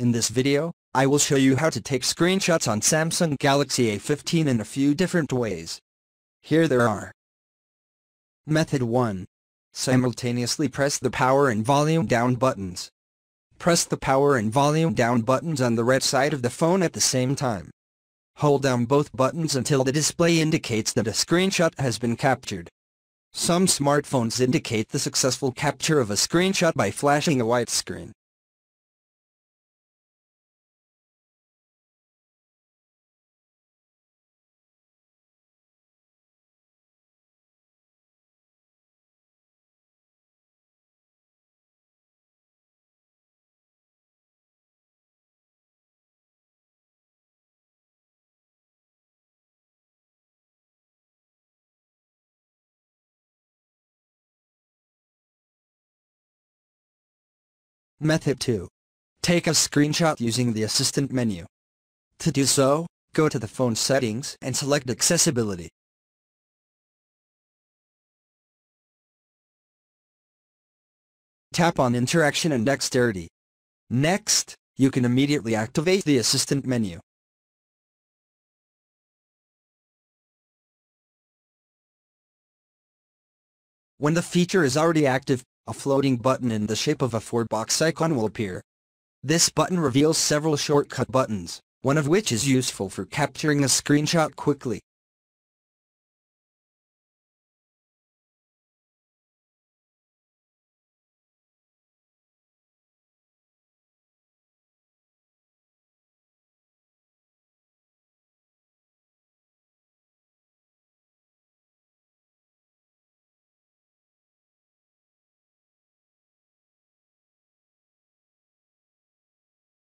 In this video, I will show you how to take screenshots on Samsung Galaxy A15 in a few different ways. Here there are. Method 1. Simultaneously press the power and volume down buttons. Press the power and volume down buttons on the right side of the phone at the same time. Hold down both buttons until the display indicates that a screenshot has been captured. Some smartphones indicate the successful capture of a screenshot by flashing a white screen. Method 2. Take a screenshot using the Assistant menu. To do so, go to the phone settings and select Accessibility. Tap on Interaction and Dexterity. Next, you can immediately activate the Assistant menu. When the feature is already active, a floating button in the shape of a four-box icon will appear. This button reveals several shortcut buttons, one of which is useful for capturing a screenshot quickly.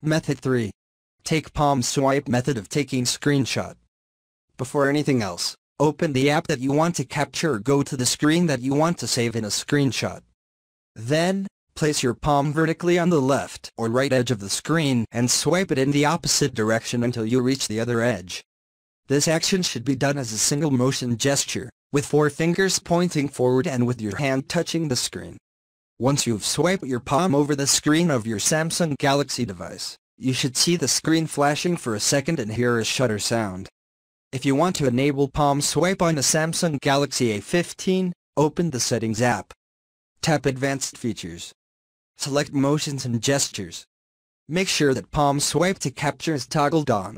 Method 3. Take palm swipe method of taking screenshot. Before anything else, open the app that you want to capture or go to the screen that you want to save in a screenshot. Then, place your palm vertically on the left or right edge of the screen and swipe it in the opposite direction until you reach the other edge. This action should be done as a single motion gesture, with four fingers pointing forward and with your hand touching the screen. Once you've swiped your palm over the screen of your Samsung Galaxy device, you should see the screen flashing for a second and hear a shutter sound. If you want to enable palm swipe on the Samsung Galaxy A15, open the Settings app. Tap Advanced Features. Select Motions and Gestures. Make sure that palm swipe to capture is toggled on.